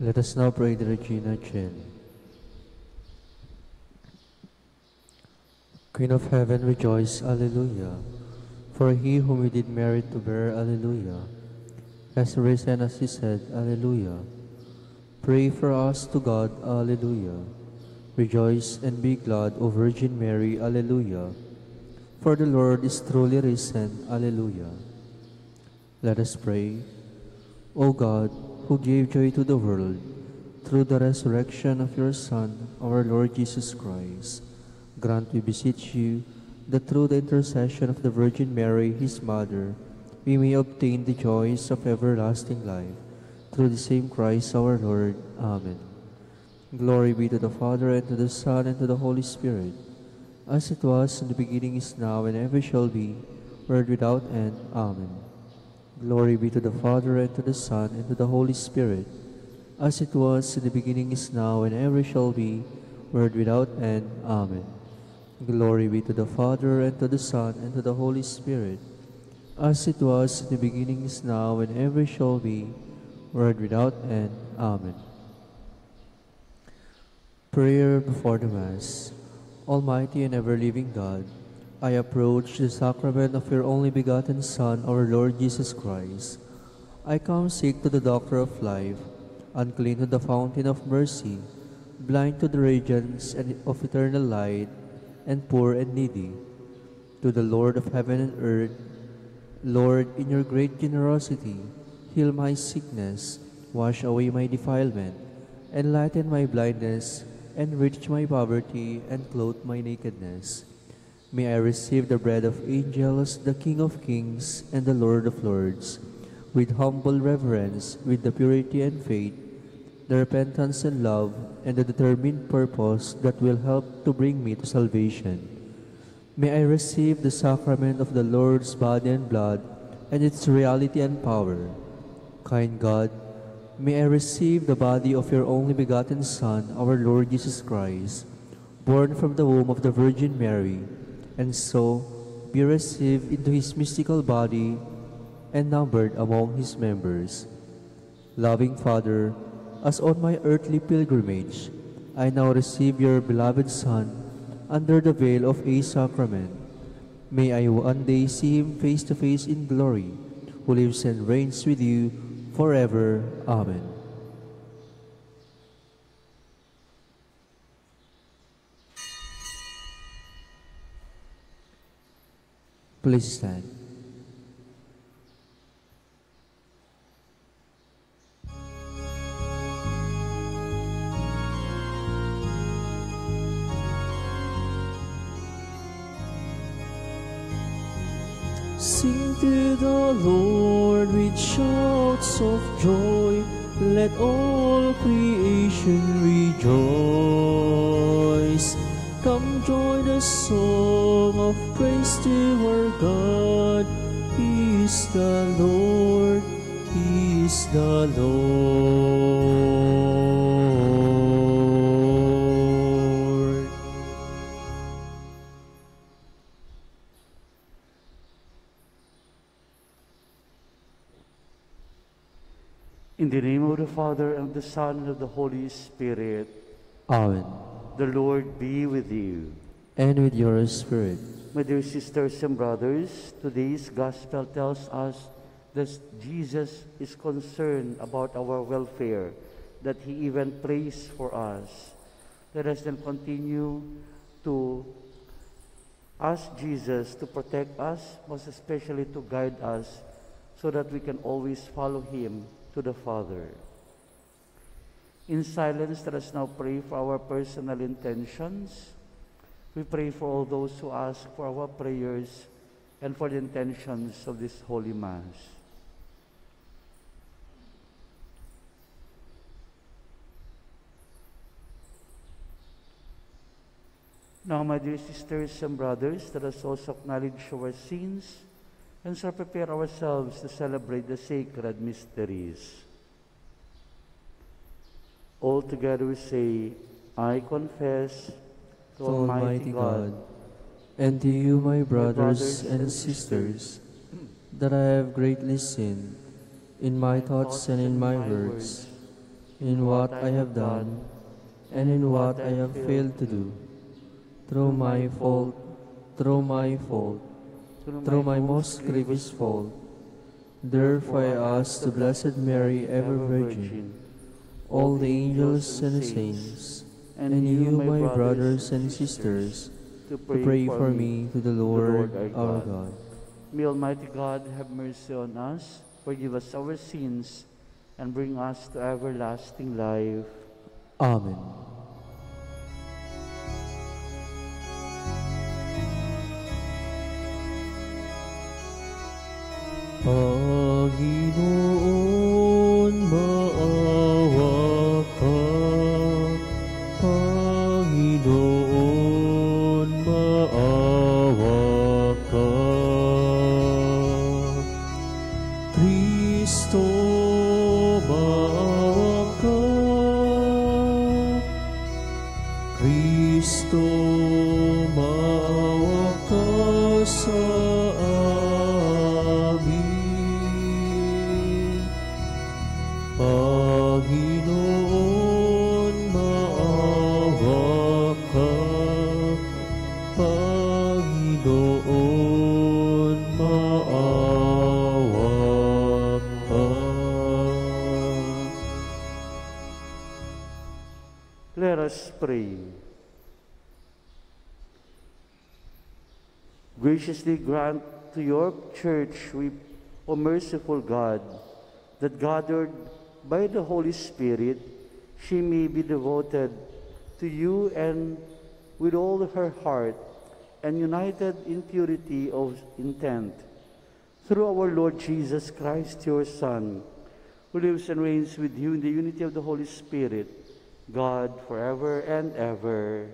Let us now pray the Regina Caeli. Queen of heaven, rejoice, Alleluia. For he whom you did merit to bear, Alleluia, has risen as he said, Alleluia. Pray for us to God, Alleluia. Rejoice and be glad, O Virgin Mary, Alleluia. For the Lord is truly risen, Alleluia. Let us pray. O God, who gave joy to the world through the resurrection of your Son, our Lord Jesus Christ, grant, we beseech you, that through the intercession of the Virgin Mary, his mother, we may obtain the joys of everlasting life. Through the same Christ our Lord. Amen. Glory be to the Father, and to the Son, and to the Holy Spirit, as it was in the beginning, is now, and ever shall be, world without end. Amen. Glory be to the Father, and to the Son, and to the Holy Spirit, as it was in the beginning, is now, and ever shall be, world without end. Amen. Glory be to the Father, and to the Son, and to the Holy Spirit, as it was in the beginning, is now, and ever shall be, world without end. Amen. Prayer before the Mass. Almighty and ever-living God, I approach the sacrament of your only begotten Son, our Lord Jesus Christ. I come sick to the doctor of life, unclean to the fountain of mercy, blind to the radiance of eternal light, and poor and needy. To the Lord of heaven and earth, Lord, in your great generosity, heal my sickness, wash away my defilement, enlighten my blindness, enrich my poverty, and clothe my nakedness. May I receive the bread of angels, the King of kings, and the Lord of lords, with humble reverence, with the purity and faith, the repentance and love, and the determined purpose that will help to bring me to salvation. May I receive the sacrament of the Lord's body and blood, and its reality and power. Kind God, may I receive the body of your only begotten Son, our Lord Jesus Christ, born from the womb of the Virgin Mary, and so be received into his mystical body and numbered among his members. Loving Father, as on my earthly pilgrimage, I now receive your beloved Son under the veil of a sacrament. May I one day see him face to face in glory, who lives and reigns with you forever. Amen. Please stand. Sing to the Lord with shouts of joy. Let all creation rejoice. Come join the song of praise to our God. He is the Lord. He is the Lord. In the name of the Father, and of the Son, and of the Holy Spirit, Amen. the Lord be with you. And with your spirit. My dear sisters and brothers, today's Gospel tells us that Jesus is concerned about our welfare, that He even prays for us. Let us then continue to ask Jesus to protect us, most especially to guide us, so that we can always follow Him to the Father. In silence, let us now pray for our personal intentions. We pray for all those who ask for our prayers and for the intentions of this Holy Mass. Now, my dear sisters and brothers, let us also acknowledge our sins and so prepare ourselves to celebrate the sacred mysteries. All together we say, I confess to Almighty God, and to you, my brothers and sisters, that I have greatly sinned in my thoughts and in my words, in what I have done and in what I have failed to do, through my fault, through my fault, through my most grievous fault. Therefore I ask the Blessed Mary, ever Virgin, all the angels and the saints, and you, my brothers and sisters, to pray for me to the Lord our God. May Almighty God have mercy on us, forgive us our sins, and bring us to everlasting life. Amen. Panginoon, Graciously grant to your church, we, O merciful God, that gathered by the Holy Spirit, she may be devoted to you and with all her heart and united in purity of intent. Through our Lord Jesus Christ, your Son, who lives and reigns with you in the unity of the Holy Spirit, God forever and ever.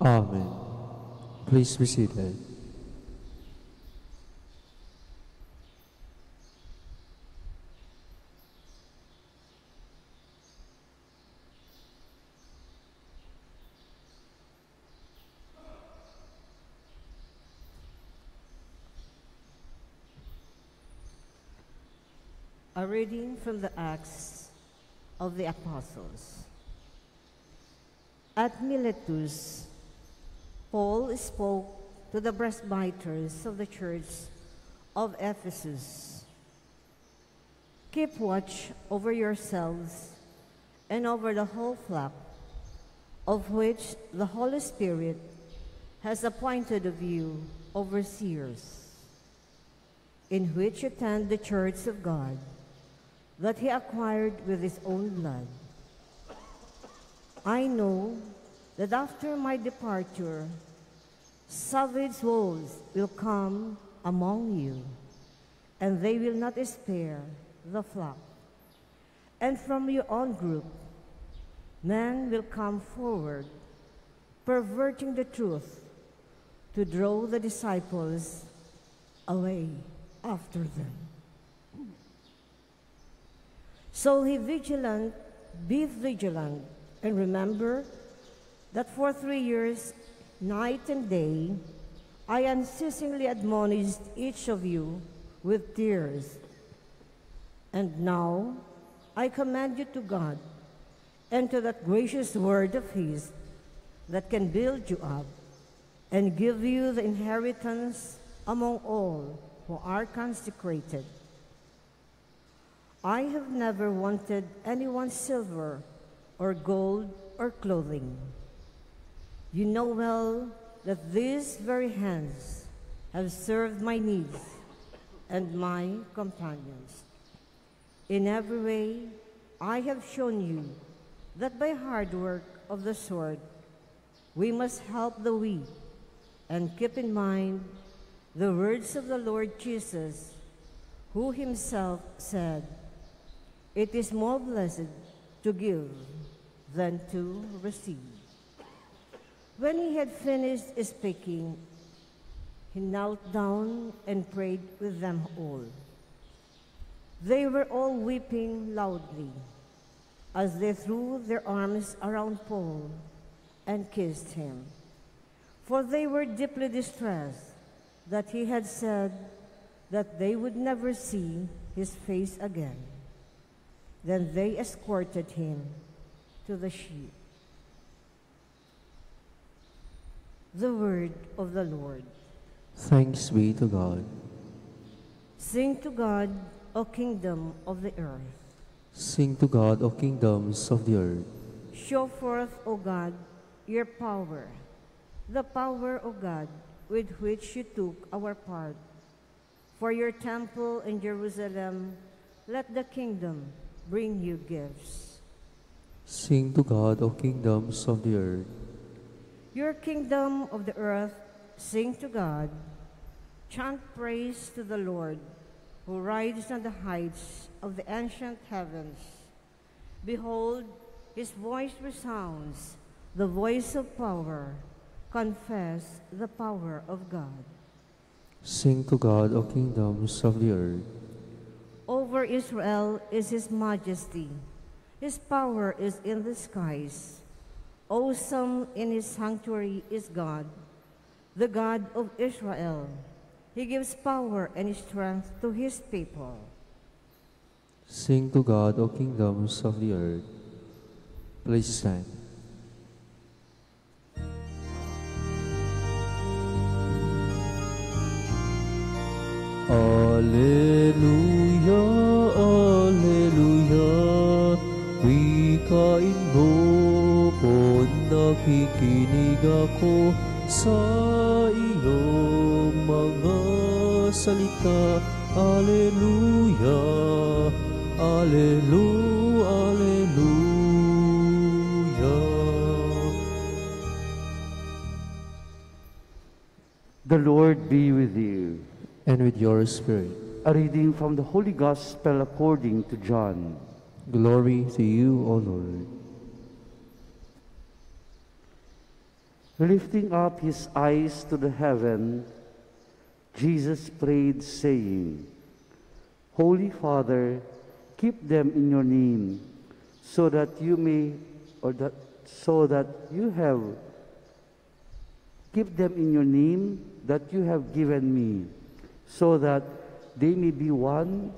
Amen. Please be seated. Reading from the Acts of the apostles. At Miletus, Paul spoke to the presbyters of the church of Ephesus. Keep watch over yourselves and over the whole flock, of which the Holy Spirit has appointed of you overseers, in which attend the church of God that he acquired with his own blood. I know that after my departure, savage wolves will come among you, and they will not spare the flock. And from your own group, men will come forward, perverting the truth to draw the disciples away after them. So he vigilant, be vigilant, and remember that for three years, night and day, I unceasingly admonished each of you with tears. And now I commend you to God and to that gracious word of His that can build you up and give you the inheritance among all who are consecrated. I have never wanted anyone's silver or gold or clothing. You know well that these very hands have served my needs and my companions. In every way, I have shown you that by hard work of the sword, we must help the weak and keep in mind the words of the Lord Jesus, who himself said, it is more blessed to give than to receive. When he had finished speaking, he knelt down and prayed with them all. They were all weeping loudly as they threw their arms around Paul and kissed him, for they were deeply distressed that he had said that they would never see his face again. Then they escorted him to the sheep. The word of the Lord. Thanks be to God. Sing to God, O kingdom of the earth. Sing to God, O kingdoms of the earth. Show forth, O God, your power, the power, O God, with which you took our part. For your temple in Jerusalem, let the kingdom bring you gifts. Sing to God, O kingdoms of the earth. Your kingdom of the earth, sing to God. Chant praise to the Lord, who rides on the heights of the ancient heavens. Behold, his voice resounds, the voice of power. Confess the power of God. Sing to God, O kingdoms of the earth. Over Israel is his majesty. His power is in the skies. Awesome in his sanctuary is God, the God of Israel. He gives power and strength to his people. Sing to God, O kingdoms of the earth. Please stand. Alleluia, nakikinig ako sa iyong mga salita. Alleluia, Alleluia, Alleluia. The Lord be with you. And with your spirit, A reading from the Holy Gospel according to John. glory to you, O Lord. Lifting up his eyes to the heaven, Jesus prayed, saying, Holy Father, keep them in your name, so that you may, or that, so that you have, keep them in your name that you have given me, so that they may be one,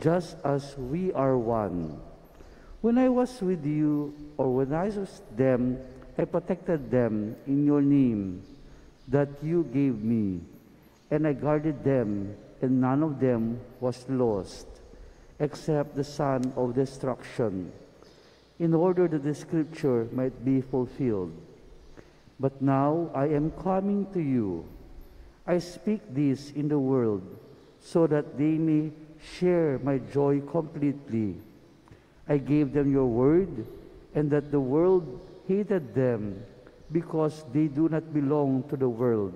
just as we are one. When I was with you, or when I was with them, I protected them in your name that you gave me, and I guarded them, and none of them was lost, except the son of destruction, in order that the scripture might be fulfilled. But now I am coming to you. I speak this in the world, so that they may share my joy completely. I gave them your word, and that the world hated them because they do not belong to the world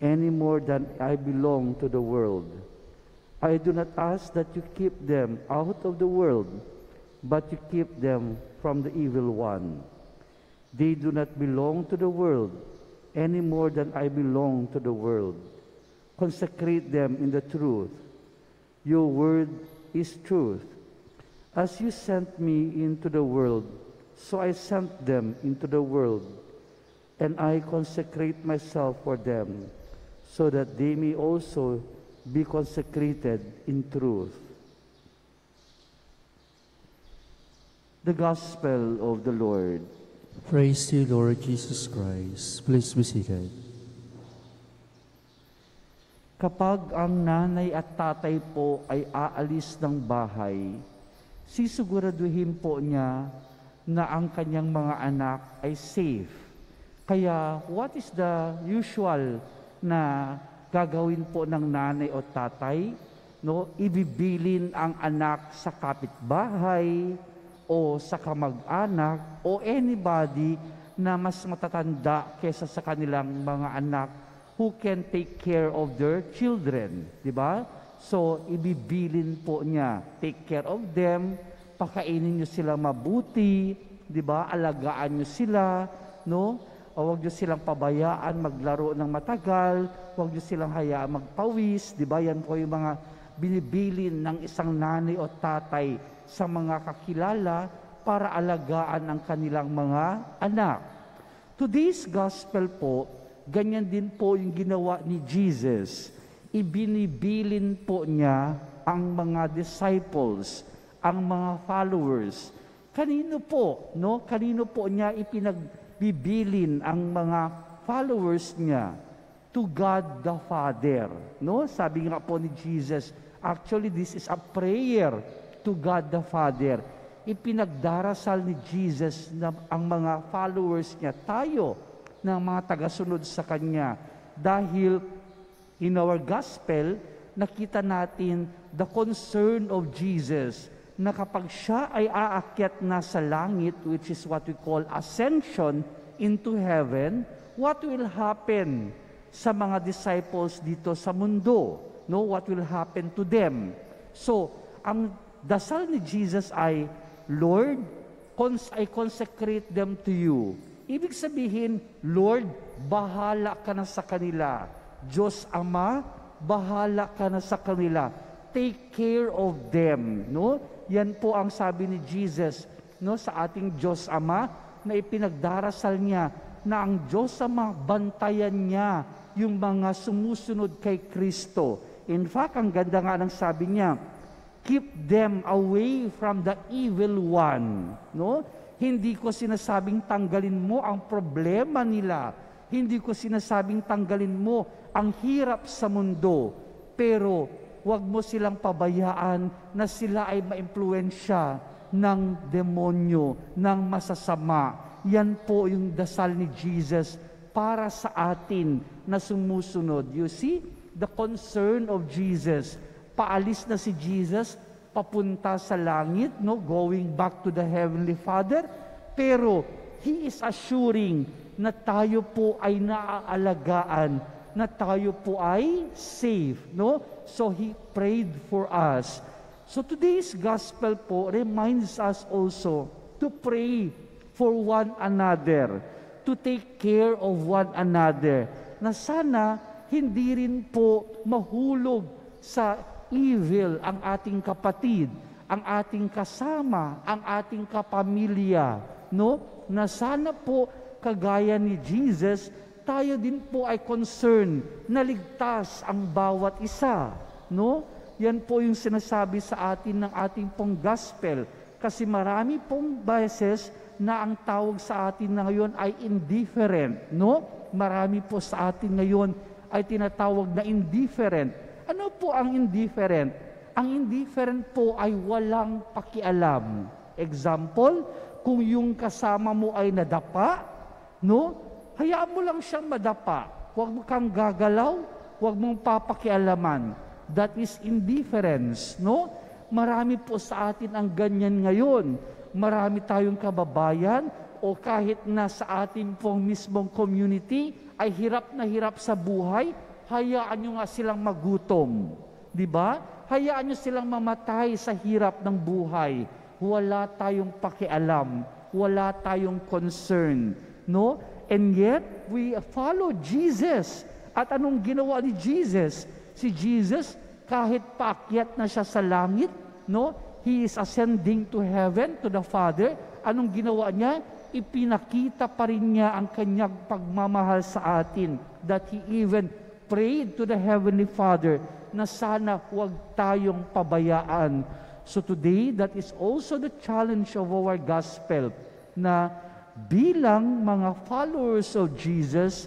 any more than I belong to the world. I do not ask that you keep them out of the world, but you keep them from the evil one. They do not belong to the world any more than I belong to the world. Consecrate them in the truth. Your word is truth. As you sent me into the world, so I sent them into the world, and I consecrate myself for them, so that they may also be consecrated in truth. The Gospel of the Lord. Praise to you, Lord Jesus Christ. Please be seated. Kapag ang nanay at tatay po ay aalis ng bahay, sisiguraduhin po niya na ang kanyang mga anak ay safe. Kaya what is the usual na gagawin po ng nanay o tatay? No, ibibilin ang anak sa kapitbahay o sa kamag-anak o anybody na mas matatanda kesa sa kanilang mga anak who can take care of their children, di ba? So, ibibilin po niya, take care of them, pakainin niyo sila mabuti, di ba? Alagaan niyo sila, no? O wag niyo silang pabayaan maglaro ng matagal, wag niyo silang hayaan magpawis, di ba? Yan po yung mga binibilin ng isang nanay o tatay sa mga kakilala para alagaan ang kanilang mga anak. Today's gospel po, ganyan din po yung ginawa ni Jesus. Ibinibilin po niya ang mga disciples, ang mga followers. Kanino po, no? Kanino po niya ipinagbibilin ang mga followers niya? To God the Father, no? Sabi nga po ni Jesus, actually this is a prayer to God the Father. Ipinagdarasal ni Jesus na ang mga followers niya, tayo, ng mga tagasunod sa Kanya. Dahil in our gospel, nakita natin the concern of Jesus na kapag siya ay aakyat na sa langit, which is what we call ascension into heaven, what will happen sa mga disciples dito sa mundo? No, what will happen to them? So, ang dasal ni Jesus ay, Lord, cons- I consecrate them to you. Ibig sabihin, Lord, bahala ka na sa kanila. Diyos Ama, bahala ka na sa kanila. Take care of them, no? Yan po ang sabi ni Jesus, no, sa ating Diyos Ama na ipinagdarasal niya na ang Diyos Ama bantayan niya yung mga sumusunod kay Kristo. In fact, ang ganda nga ng sabi niya, keep them away from the evil one, no? Hindi ko sinasabing tanggalin mo ang problema nila. Hindi ko sinasabing tanggalin mo ang hirap sa mundo. Pero huwag mo silang pabayaan na sila ay maimpluensya ng demonyo, ng masasama. Yan po yung dasal ni Jesus para sa atin na sumusunod. You see, the concern of Jesus. Paalis na si Jesus, papunta sa langit, no, going back to the heavenly Father, pero he is assuring na tayo po ay naaalagaan, na tayo po ay safe, no? So he prayed for us. So today's gospel po reminds us also to pray for one another, to take care of one another, na sana hindi rin po mahulog sa evil ang ating kapatid, ang ating kasama, ang ating kapamilya, no? Na sana po kagaya ni Jesus, tayo din po ay concerned na ligtas ang bawat isa, no? Yan po yung sinasabi sa atin ng ating pong gospel. Kasi marami pong beses na ang tawag sa atin na ngayon ay indifferent, no? Marami po sa atin ngayon ay tinatawag na indifferent. Ano po ang indifferent? Ang indifferent po ay walang pakialam. Example, kung yung kasama mo ay nadapa, no? Hayaan mo lang siyang madapa. Huwag mo kang gagalaw, huwag mong papakialaman. That is indifference, no? Marami po sa atin ang ganyan ngayon. Marami tayong kababayan o kahit na sa ating pong mismong community ay hirap na hirap sa buhay, hayaan nyo nga silang magutom. Di ba? Hayaan nyo silang mamatay sa hirap ng buhay. Wala tayong pakialam. Wala tayong concern. No? And yet, we follow Jesus. At anong ginawa ni Jesus? Si Jesus kahit paakyat na siya sa langit, no? He is ascending to heaven, to the Father. Anong ginawa niya? Ipinakita pa rin niya ang kanyang pagmamahal sa atin. That He even prayed to the Heavenly Father na sana huwag tayong pabayaan. So today, that is also the challenge of our gospel na bilang mga followers of Jesus,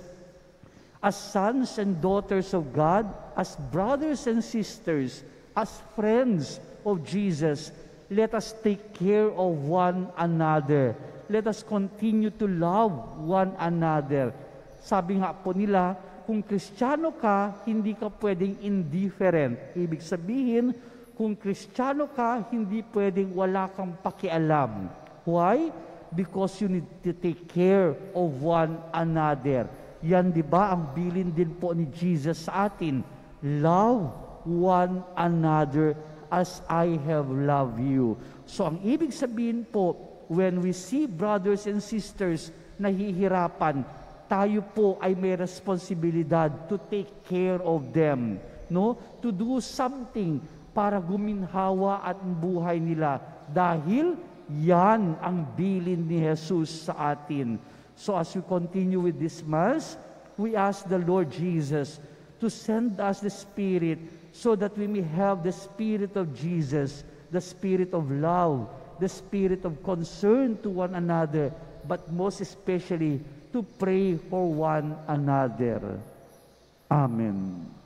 as sons and daughters of God, as brothers and sisters, as friends of Jesus, let us take care of one another. Let us continue to love one another. Sabi nga po nila, kung kristyano ka, hindi ka pwedeng indifferent. Ibig sabihin, kung kristyano ka, hindi pwedeng wala kang pakialam. Why? Because you need to take care of one another. Yan, di ba, ang bilin din po ni Jesus sa atin. Love one another as I have loved you. So, ang ibig sabihin po, when we see brothers and sisters nahihirapan, tayo po ay may responsibilidad to take care of them, no? To do something para guminhawa at buhay nila dahil yan ang bilin ni Jesus sa atin. So as we continue with this Mass, we ask the Lord Jesus to send us the Spirit so that we may have the Spirit of Jesus, the Spirit of love, the Spirit of concern to one another, but most especially to pray for one another. Amen.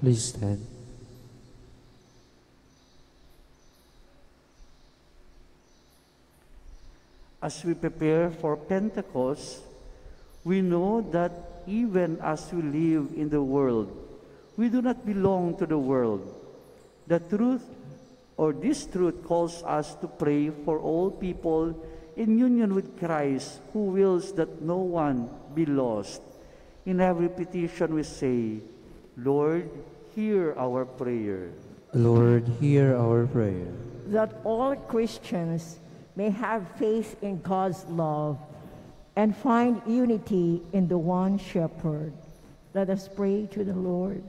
Please stand. As we prepare for Pentecost, we know that even as we live in the world, we do not belong to the world. The truth, or this truth, calls us to pray for all people in union with Christ, who wills that no one be lost. In every petition we say, Lord, hear our prayer. Lord, hear our prayer. that all Christians may have faith in God's love and find unity in the one shepherd. Let us pray to the Lord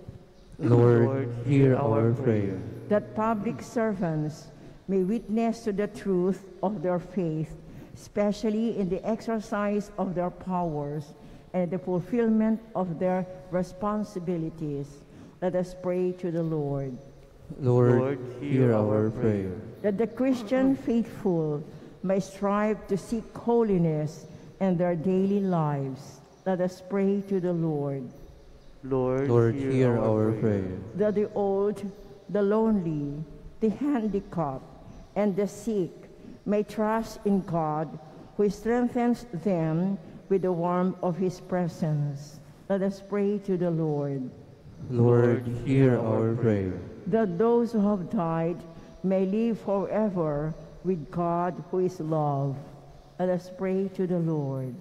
Lord, hear our prayer. that public servants may witness to the truth of their faith, especially in the exercise of their powers and the fulfillment of their responsibilities. Let us pray to the Lord. Lord, hear our prayer. that the Christian faithful may strive to seek holiness in their daily lives. Let us pray to the Lord. Lord, Lord, hear our prayer. That the old, the lonely, the handicapped, and the sick may trust in God who strengthens them with the warmth of his presence. Let us pray to the Lord. Lord, hear our prayer. that those who have died may live forever with God who is love. Let us pray to the Lord.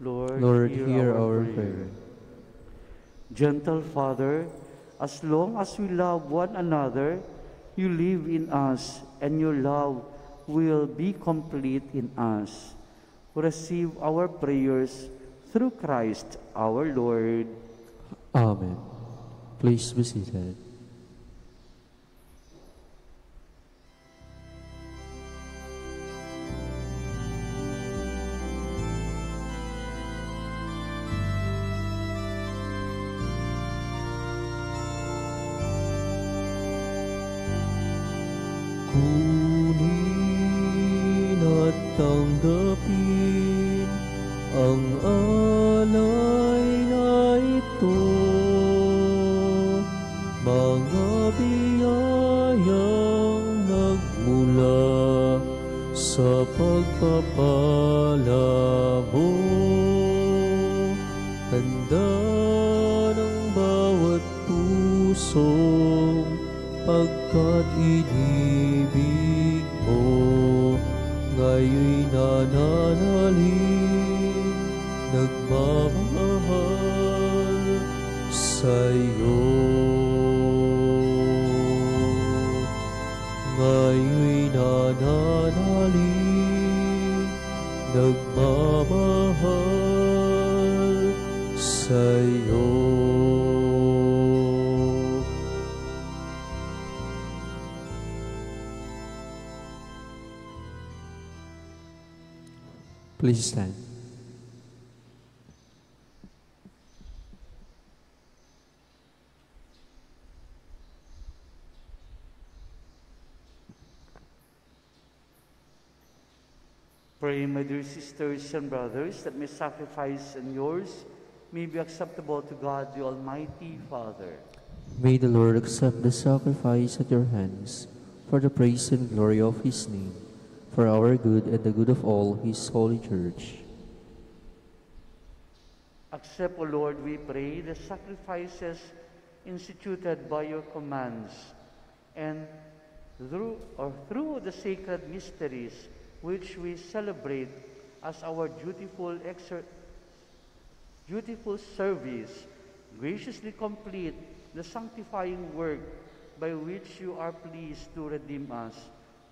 Lord, Lord, hear our prayer. Gentle Father, as long as we love one another, you live in us, and your love will be complete in us. Receive our prayers through Christ our Lord. Amen. Please be seated. Ku ni natang Please stand. Pray, my dear sisters and brothers, that my sacrifice and yours may be acceptable to God, the Almighty Father. May the Lord accept the sacrifice at your hands for the praise and glory of his name, for our good and the good of all his holy church. Accept, O Lord, we pray, the sacrifices instituted by your commands, and through or through the sacred mysteries which we celebrate as our dutiful dutiful service, graciously complete the sanctifying work by which you are pleased to redeem us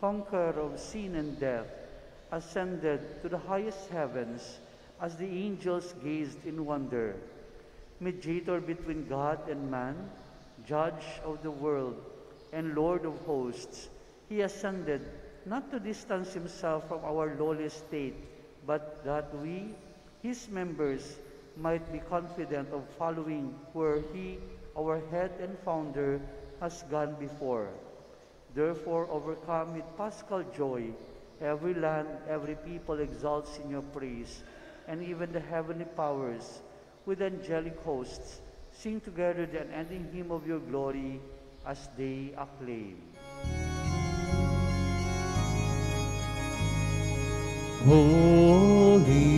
conqueror of sin and death, ascended to the highest heavens as the angels gazed in wonder, mediator between God and man, judge of the world, and Lord of hosts, he ascended not to distance himself from our lowly state, but that we, his members, might be confident of following where he, our head and founder, has gone before. Therefore, overcome with paschal joy, every land, every people exalts in your praise, and even the heavenly powers, with angelic hosts, sing together the unending hymn of your glory as they acclaim. Holy,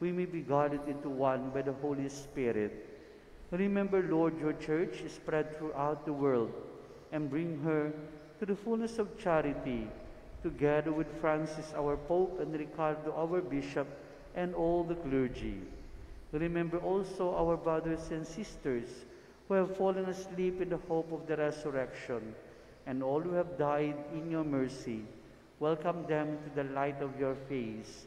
we may be guarded into one by the Holy Spirit. Remember, Lord, your church is spread throughout the world and bring her to the fullness of charity, together with Francis, our Pope, and Ricardo, our Bishop, and all the clergy. Remember also our brothers and sisters who have fallen asleep in the hope of the resurrection, and all who have died in your mercy. Welcome them to the light of your face.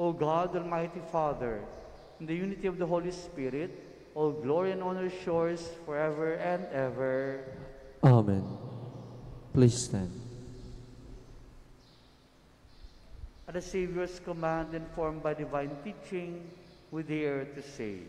O God, Almighty Father, in the unity of the Holy Spirit, all glory and honor is yours forever and ever. Amen. Please stand. At the Savior's command, informed by divine teaching, we dare to say,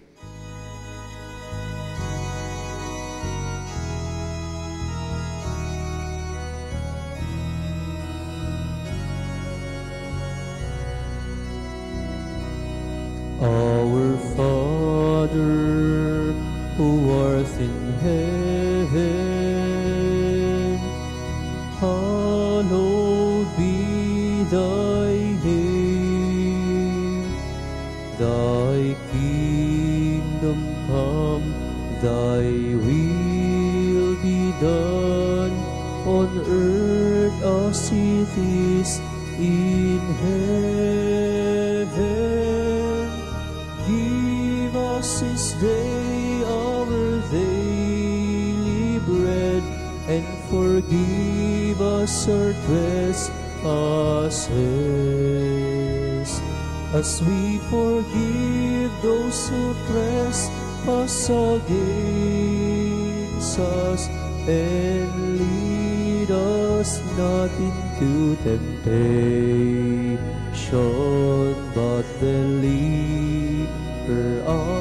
forgive us our trespasses, as we forgive those who trespass against us, and lead us not into temptation, but deliver us,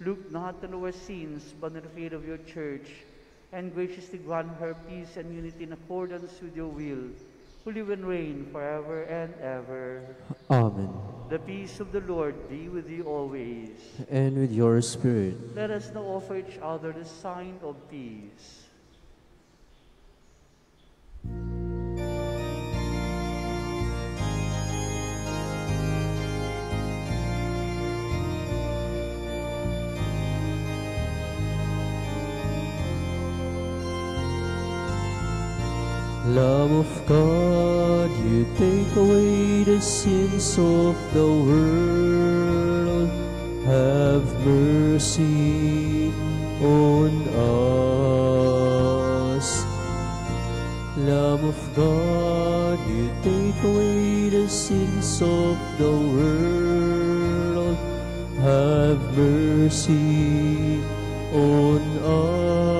Look not on our sins, but on the faith of your church, and graciously grant her peace and unity in accordance with your will, who live and reign forever and ever. Amen. The peace of the Lord be with you always. And with your spirit. Let us now offer each other the sign of peace. Lamb of God, you take away the sins of the world. Have mercy on us. Love of God, you take away the sins of the world. Have mercy on us.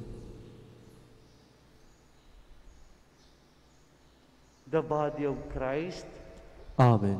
The body of Christ, Amen.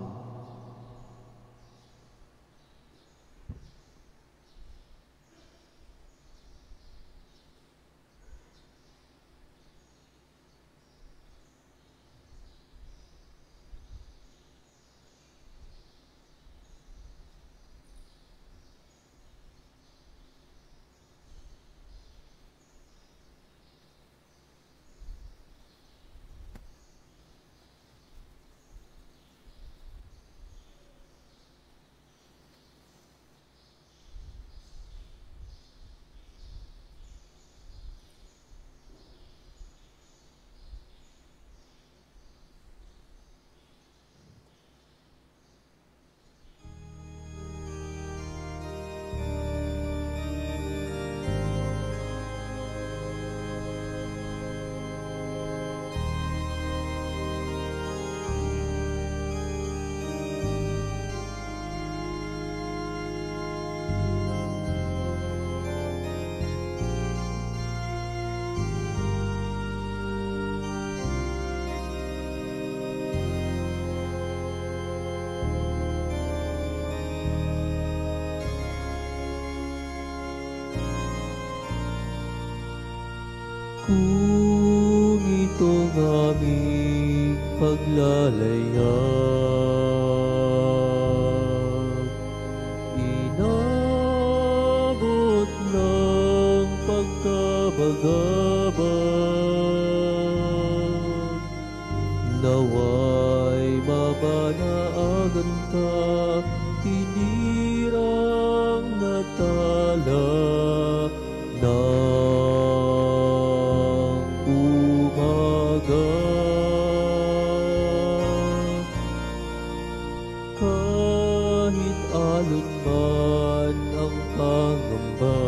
Kahit alon man ang pangamba,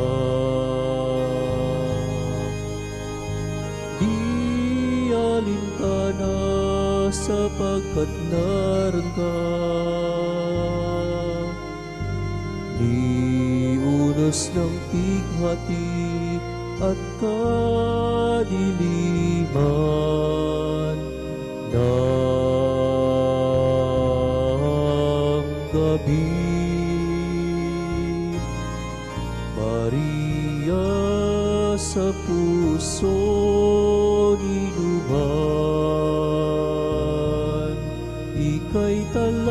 di alintana sapagkat naroon ka. Di unos ng pighati at kadiliman sa puso inubad, ika'y talagang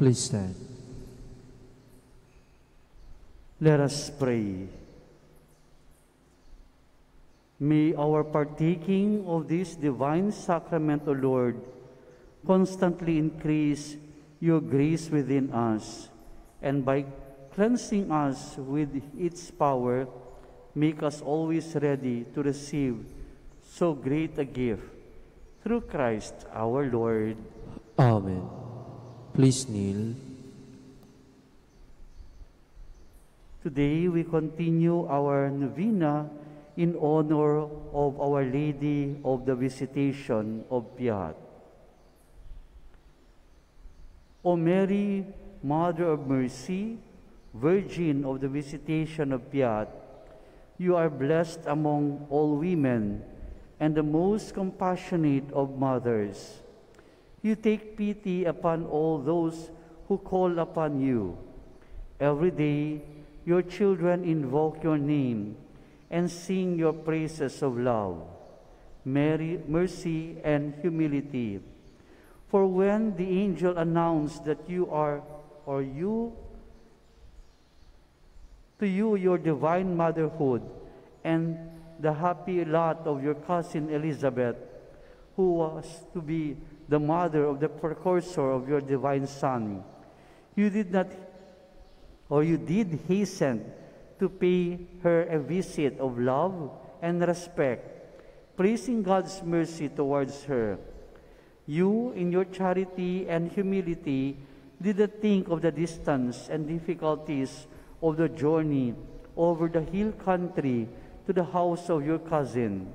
Please stand. Let us pray. May our partaking of this divine sacrament, O Lord, constantly increase your grace within us, and by cleansing us with its power, make us always ready to receive so great a gift. Through Christ our Lord. Amen. Please kneel. Today we continue our novena in honor of Our Lady of the Visitation of Piat. O Mary, Mother of Mercy, Virgin of the Visitation of Piat, you are blessed among all women and the most compassionate of mothers. You take pity upon all those who call upon you. Every day, your children invoke your name and sing your praises of love, Mary, mercy, and humility. For when the angel announced that you are, or you, to you your divine motherhood, and the happy lot of your cousin Elizabeth, who was to be the mother of the precursor of your divine Son, you did not, or you did hasten to pay her a visit of love and respect, praising God's mercy towards her. You, in your charity and humility, did not think of the distance and difficulties of the journey over the hill country to the house of your cousin.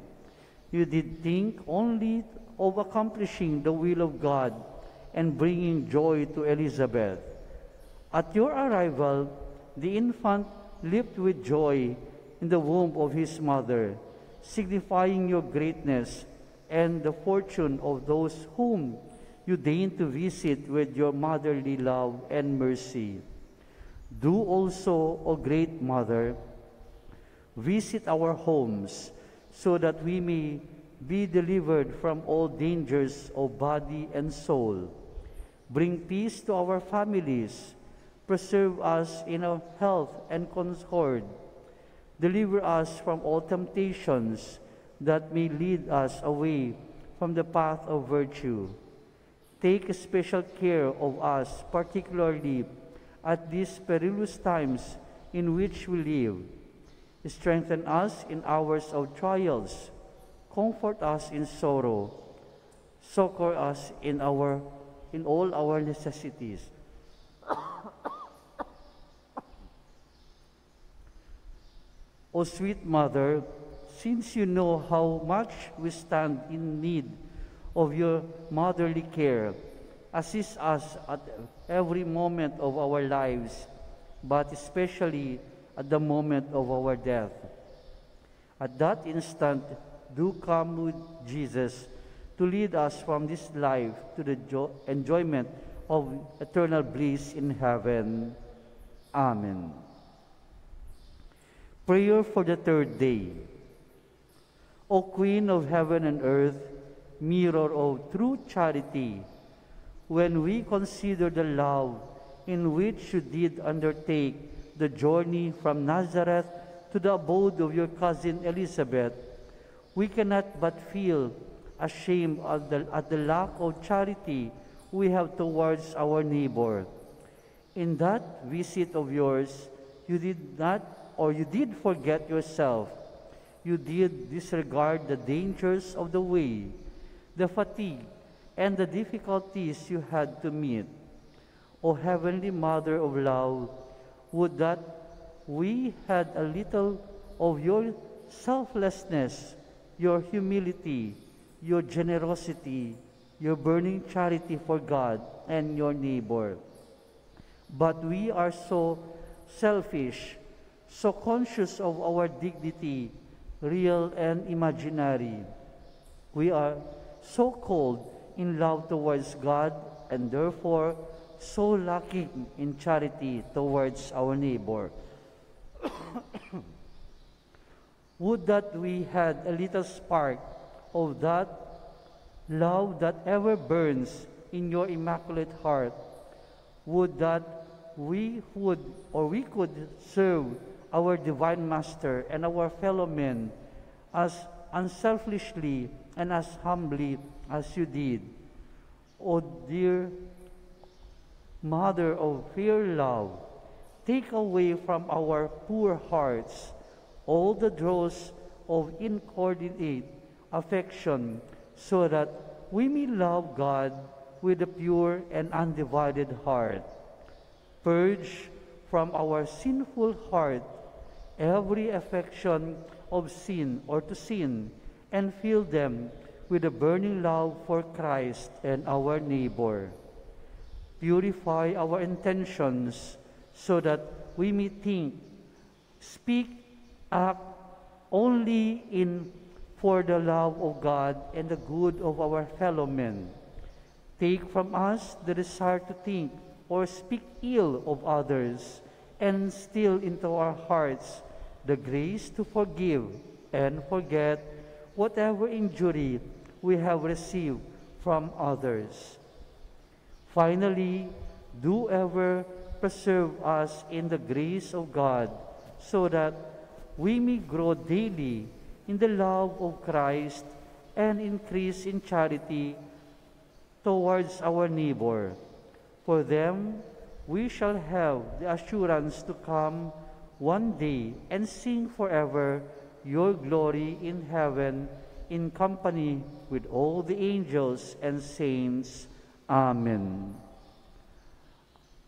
You did think only of accomplishing the will of God and bringing joy to Elizabeth. At your arrival, the infant leaped with joy in the womb of his mother, signifying your greatness and the fortune of those whom you deign to visit with your motherly love and mercy. Do also, O great mother, visit our homes so that we may be delivered from all dangers of body and soul. Bring peace to our families Preserve us in our health and concord. Deliver us from all temptations that may lead us away from the path of virtue. Take special care of us, particularly at these perilous times in which we live. Strengthen us in hours of trials. Comfort us in sorrow. Succor us in our in all our necessities. O sweet Mother, since you know how much we stand in need of your motherly care, assist us at every moment of our lives, but especially at the moment of our death. At that instant, do come with Jesus to lead us from this life to the enjoyment of eternal bliss in heaven. Amen. Prayer for the third day. O Queen of heaven and earth, mirror of true charity, when we consider the love in which you did undertake the journey from Nazareth to the abode of your cousin Elizabeth, we cannot but feel ashamed at the, at the lack of charity we have towards our neighbor. In that visit of yours, you did not or you did forget yourself. You did disregard the dangers of the way, the fatigue, and the difficulties you had to meet. O Heavenly Mother of love, would that we had a little of your selflessness, your humility, your generosity, your burning charity for God and your neighbor. But we are so selfish so conscious of our dignity, real and imaginary. We are so cold in love towards God and therefore so lacking in charity towards our neighbor. Would that we had a little spark of that love that ever burns in your immaculate heart. Would that we would or we could serve our divine master and our fellow men as unselfishly and as humbly as you did. O dear Mother of pure love, take away from our poor hearts all the dross of incoordinate affection, so that we may love God with a pure and undivided heart. Purge from our sinful heart every affection of sin or to sin, and fill them with a burning love for Christ and our neighbor. Purify our intentions so that we may think, speak, act only in for the love of God and the good of our fellow men. Take from us the desire to think or speak ill of others, and still into our hearts the grace to forgive and forget whatever injury we have received from others. Finally, do ever preserve us in the grace of God so that we may grow daily in the love of Christ and increase in charity towards our neighbor. For them, we shall have the assurance to come one day and sing forever your glory in heaven in company with all the angels and saints. Amen.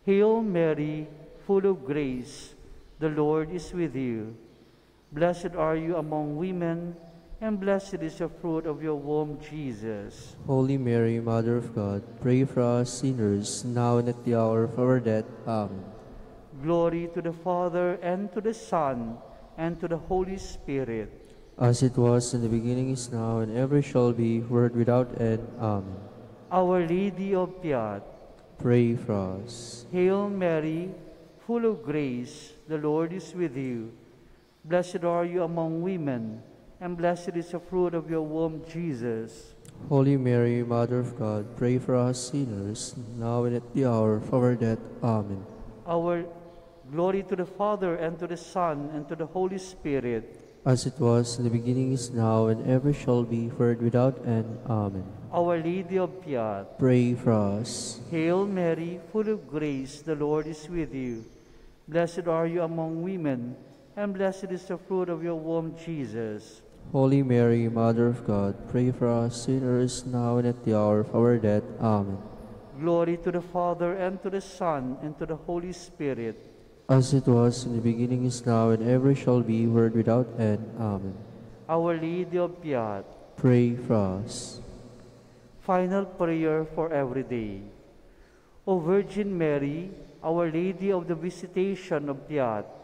Hail Mary, full of grace, the Lord is with you. Blessed are you among women, and blessed is the fruit of your womb, Jesus. Holy Mary, Mother of God, pray for us sinners, now and at the hour of our death. Amen. Glory to the Father, and to the Son, and to the Holy Spirit. As it was in the beginning, is now, and ever shall be, world without end. Amen. Our Lady of Piat, Pray for us. Hail Mary, full of grace, the Lord is with you. Blessed are you among women, and blessed is the fruit of your womb, Jesus. Holy Mary, Mother of God, pray for us sinners, now and at the hour of our death. Amen. Our glory to the Father, and to the Son, and to the Holy Spirit. As it was in the beginning, is now, and ever shall be, world without end. Amen. Our Lady of Piat, Pray for us. Hail Mary, full of grace, the Lord is with you. Blessed are you among women, and blessed is the fruit of your womb, Jesus. Holy Mary, Mother of God, pray for us sinners, now and at the hour of our death. Amen. Glory to the Father, and to the Son, and to the Holy Spirit. As it was in the beginning, is now, and ever shall be, world without end. Amen. Our Lady of Piat, Pray for us. final prayer for every day. O Virgin Mary, Our Lady of the Visitation of Piat,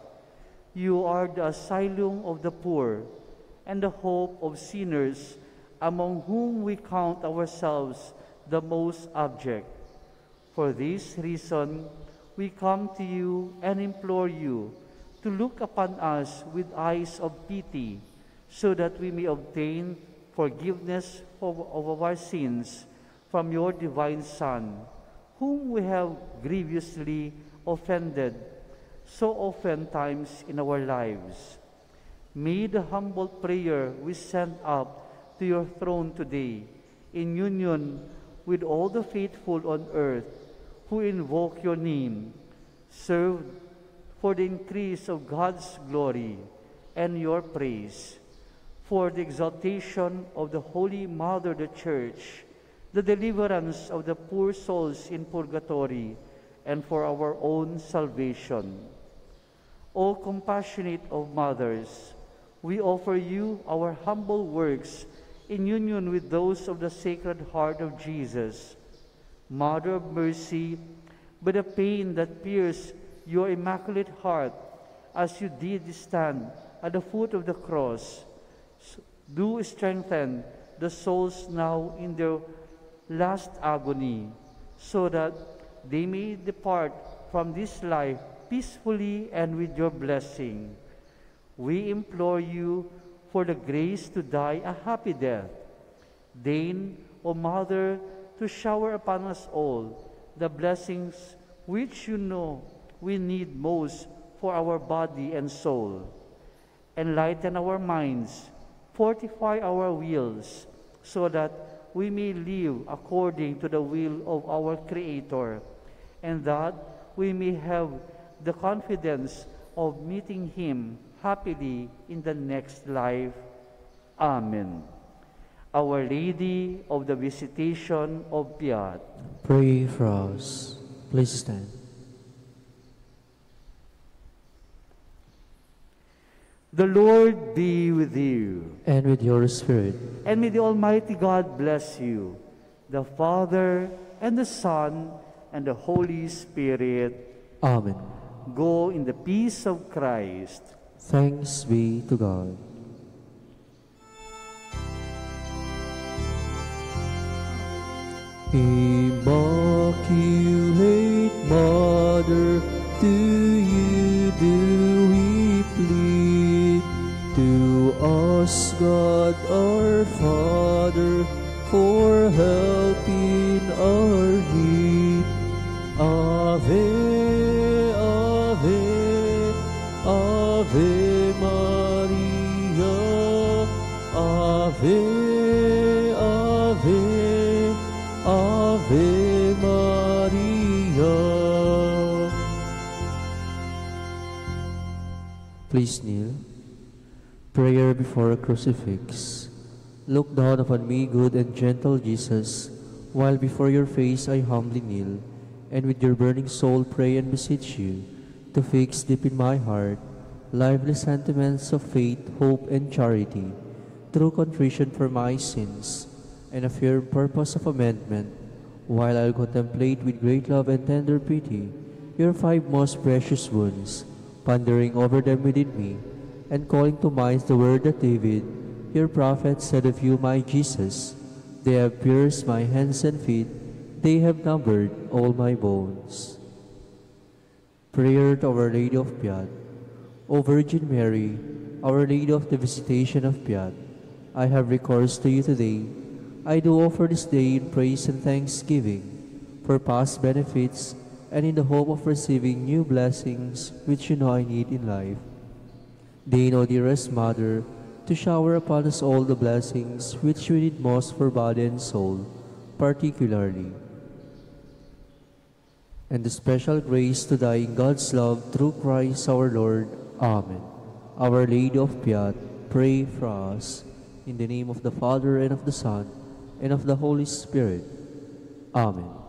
you are the asylum of the poor and the hope of sinners, among whom we count ourselves the most abject. For this reason, we come to you and implore you to look upon us with eyes of pity, so that we may obtain forgiveness of, our sins from your divine Son, whom we have grievously offended so often times in our lives. May the humble prayer we send up to your throne today, in union with all the faithful on earth who invoke your name, serve for the increase of God's glory and your praise, for the exaltation of the Holy Mother, the Church, the deliverance of the poor souls in purgatory, and for our own salvation. O compassionate of mothers, we offer you our humble works in union with those of the Sacred Heart of Jesus. Mother of mercy, by the pain that pierced your immaculate heart as you did stand at the foot of the cross, do strengthen the souls now in their last agony, so that they may depart from this life peacefully and with your blessing. We implore you for the grace to die a happy death. Deign, O Mother, to shower upon us all the blessings which you know we need most for our body and soul. Enlighten our minds fortify our wills so that we may live according to the will of our Creator, and that we may have the confidence of meeting Him happily in the next life. Amen. Our Lady of the Visitation of Piat, Pray for us. Please stand. the Lord be with you. And with your spirit, And may the Almighty God bless you, the Father, and the Son, and the Holy Spirit. Amen. Go in the peace of Christ. Thanks be to God. Immaculate Mother, to you do we plead. To us, God our Father, for help in our Please kneel. Prayer before a crucifix. Look down upon me, good and gentle Jesus, while before your face I humbly kneel, and with your burning soul pray and beseech you to fix deep in my heart lively sentiments of faith, hope, and charity, true contrition for my sins, and a firm purpose of amendment, while I'll contemplate with great love and tender pity your five most precious wounds, pondering over them within me, and calling to mind the word that David, your prophet, said of you, my Jesus, They have pierced my hands and feet, they have numbered all my bones. Prayer to Our Lady of Piat. O Virgin Mary, Our Lady of the Visitation of Piat, I have recourse to you today. I do offer this day in praise and thanksgiving for past benefits and in the hope of receiving new blessings which you know I need in life. Deign, O dearest Mother, to shower upon us all the blessings which we need most for body and soul, particularly. And the special grace to die in God's love through Christ our Lord. Amen. Our Lady of Piat, pray for us. In the name of the Father, and of the Son, and of the Holy Spirit. Amen.